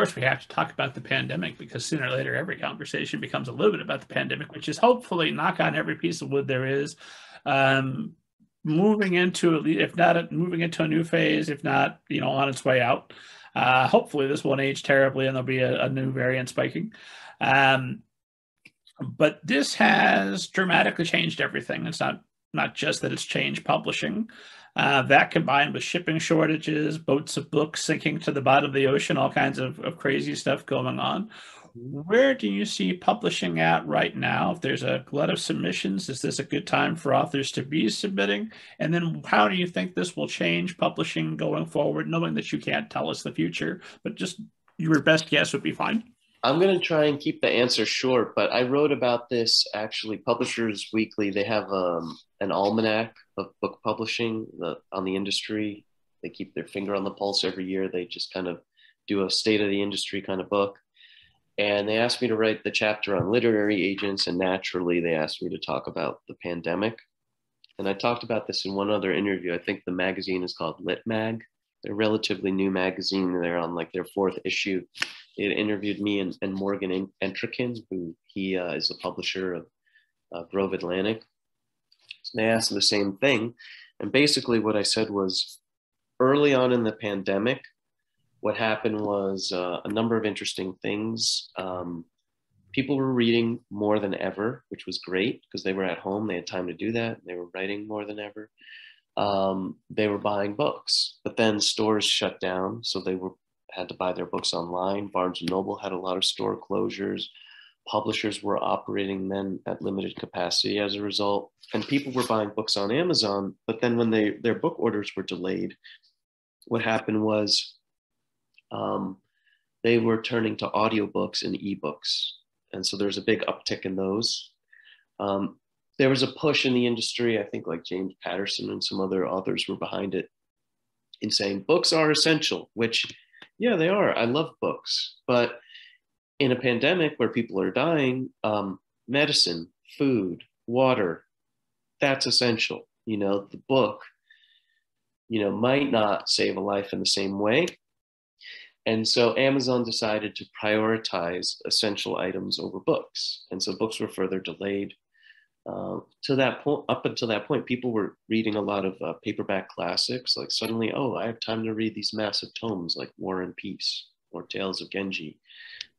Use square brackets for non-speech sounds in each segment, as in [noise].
course, we have to talk about the pandemic because sooner or later, every conversation becomes a little bit about the pandemic, which is hopefully, knock on every piece of wood there is, um, moving into, if not moving into a new phase, if not, you know, on its way out. Uh, hopefully, this won't age terribly and there'll be a, a new variant spiking. Um, but this has dramatically changed everything. It's not not just that it's changed publishing. Uh, that combined with shipping shortages, boats of books sinking to the bottom of the ocean, all kinds of, of crazy stuff going on. Where do you see publishing at right now? If there's a glut of submissions, is this a good time for authors to be submitting? And then how do you think this will change publishing going forward, knowing that you can't tell us the future, but just your best guess would be fine? I'm going to try and keep the answer short, but I wrote about this actually. Publishers Weekly, they have um, an almanac of book publishing the, on the industry. They keep their finger on the pulse every year. They just kind of do a state of the industry kind of book. And they asked me to write the chapter on literary agents. And naturally, they asked me to talk about the pandemic. And I talked about this in one other interview. I think the magazine is called Lit Mag. They're a relatively new magazine. They're on like their fourth issue it interviewed me and, and Morgan Entrekin, who he uh, is the publisher of uh, Grove Atlantic. So they asked the same thing. And basically, what I said was early on in the pandemic, what happened was uh, a number of interesting things. Um, people were reading more than ever, which was great because they were at home. They had time to do that. They were writing more than ever. Um, they were buying books, but then stores shut down. So they were had to buy their books online. Barnes and Noble had a lot of store closures. Publishers were operating then at limited capacity as a result, and people were buying books on Amazon. But then when they their book orders were delayed, what happened was um, they were turning to audiobooks and ebooks, and so there's a big uptick in those. Um, there was a push in the industry. I think like James Patterson and some other authors were behind it in saying books are essential, which yeah, they are. I love books, but in a pandemic where people are dying, um, medicine, food, water, that's essential. You know, the book, you know, might not save a life in the same way. And so Amazon decided to prioritize essential items over books. And so books were further delayed. Uh, to that point, up until that point, people were reading a lot of uh, paperback classics. Like suddenly, oh, I have time to read these massive tomes like War and Peace or Tales of Genji,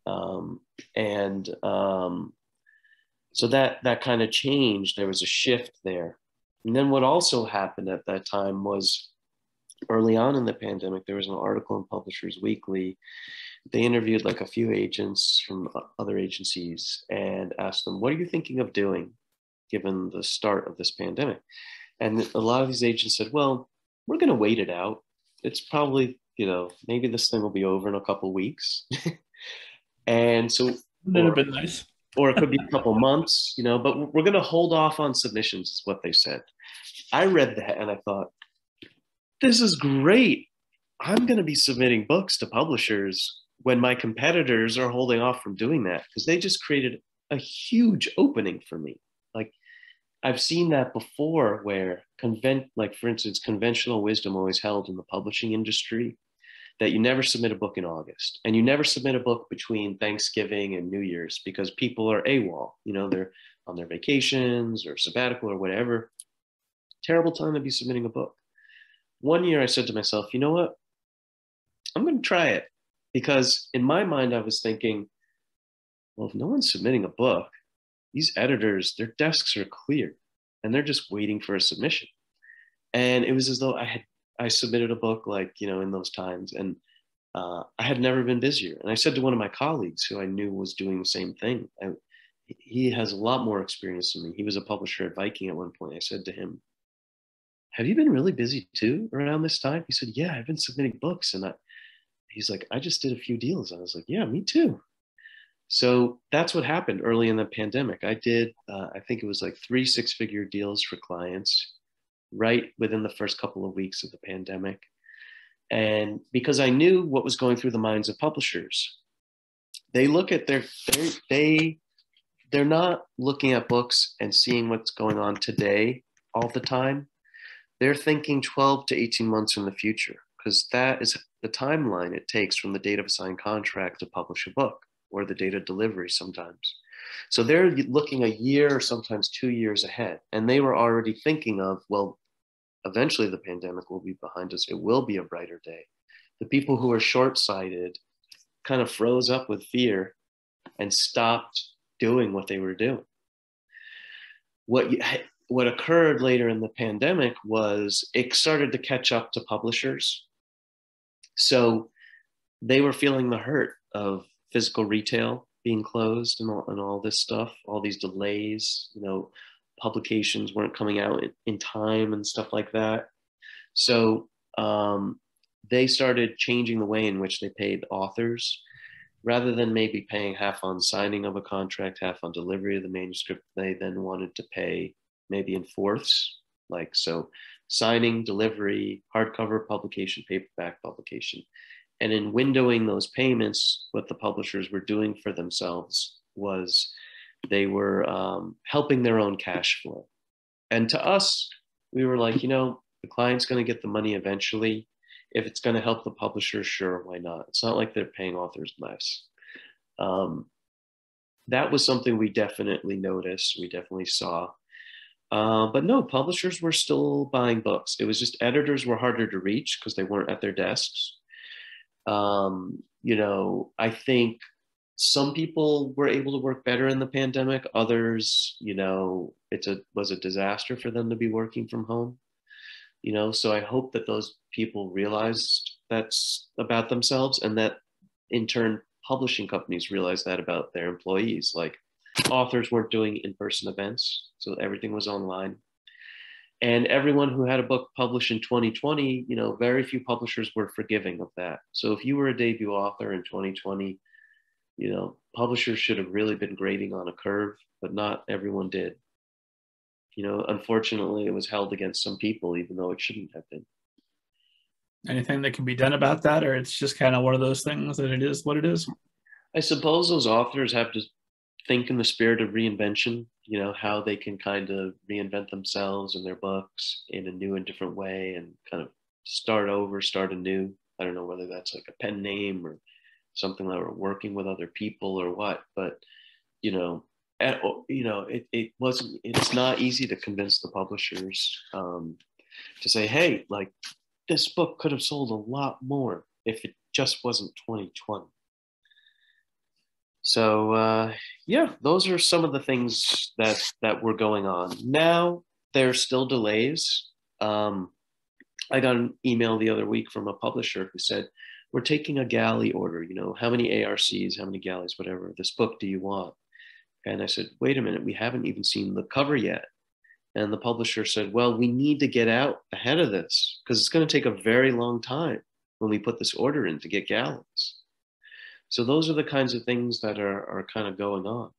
um, and um, so that that kind of changed. There was a shift there, and then what also happened at that time was early on in the pandemic, there was an article in Publishers Weekly. They interviewed like a few agents from other agencies and asked them, "What are you thinking of doing?" given the start of this pandemic. And a lot of these agents said, well, we're going to wait it out. It's probably, you know, maybe this thing will be over in a couple weeks. [laughs] and so, that have been nice. or it could be a couple months, you know, but we're going to hold off on submissions, is what they said. I read that and I thought, this is great. I'm going to be submitting books to publishers when my competitors are holding off from doing that because they just created a huge opening for me. Like I've seen that before where convent like for instance, conventional wisdom always held in the publishing industry that you never submit a book in August and you never submit a book between Thanksgiving and New Year's because people are AWOL, you know, they're on their vacations or sabbatical or whatever. Terrible time to be submitting a book. One year I said to myself, you know what? I'm going to try it because in my mind I was thinking, well, if no one's submitting a book, these editors, their desks are clear and they're just waiting for a submission. And it was as though I had I submitted a book like you know in those times, and uh, I had never been busier. And I said to one of my colleagues who I knew was doing the same thing. I, he has a lot more experience than me. He was a publisher at Viking at one point. I said to him, "Have you been really busy too around this time?" He said, "Yeah, I've been submitting books." And I, he's like, "I just did a few deals." I was like, "Yeah, me too." So that's what happened early in the pandemic. I did, uh, I think it was like three six figure deals for clients right within the first couple of weeks of the pandemic. And because I knew what was going through the minds of publishers, they look at their, they, they, they're not looking at books and seeing what's going on today all the time. They're thinking 12 to 18 months in the future because that is the timeline it takes from the date of a signed contract to publish a book or the date of delivery sometimes. So they're looking a year, sometimes two years ahead. And they were already thinking of, well, eventually the pandemic will be behind us. It will be a brighter day. The people who are short sighted kind of froze up with fear and stopped doing what they were doing. What, you, what occurred later in the pandemic was it started to catch up to publishers. So they were feeling the hurt of physical retail being closed and all, and all this stuff, all these delays, you know, publications weren't coming out in, time and stuff like that. So um, they started changing the way in which they paid authors. Rather than maybe paying half on signing of a contract, half on delivery of the manuscript, they then wanted to pay maybe in fourths, like so signing, delivery, hardcover publication, paperback publication. And in windowing those payments, what the publishers were doing for themselves was they were um, helping their own cash flow. And to us, we were like, you know, the client's going to get the money eventually. If it's going to help the publisher, sure, why not? It's not like they're paying authors less. Um, that was something we definitely noticed. We definitely saw. Uh, but no, publishers were still buying books. It was just editors were harder to reach because they weren't at their desks. Um, you know, I think some people were able to work better in the pandemic. Others, you know, it's a was a disaster for them to be working from home. You know, so I hope that those people realized that's about themselves and that in turn publishing companies realized that about their employees. Like authors weren't doing in-person events, so everything was online and everyone who had a book published in 2020 you know very few publishers were forgiving of that so if you were a debut author in 2020 you know publishers should have really been grading on a curve but not everyone did. You know unfortunately it was held against some people even though it shouldn't have been. Anything that can be done about that or it's just kind of one of those things that it is what it is? I suppose those authors have to think in the spirit of reinvention you know how they can kind of reinvent themselves and their books in a new and different way and kind of start over start anew. I don't know whether that's like a pen name or something that we're working with other people or what but you know at, you know it, it wasn't it's not easy to convince the publishers um, to say hey like this book could have sold a lot more if it just wasn't 2020 so uh, yeah, those are some of the things that that were going on. Now there's still delays. Um, I got an email the other week from a publisher who said, "We're taking a galley order. You know, how many ARCs, how many galleys, whatever. This book, do you want?" And I said, "Wait a minute, we haven't even seen the cover yet." And the publisher said, "Well, we need to get out ahead of this because it's going to take a very long time when we put this order in to get galleys." So those are the kinds of things that are, are kind of going on.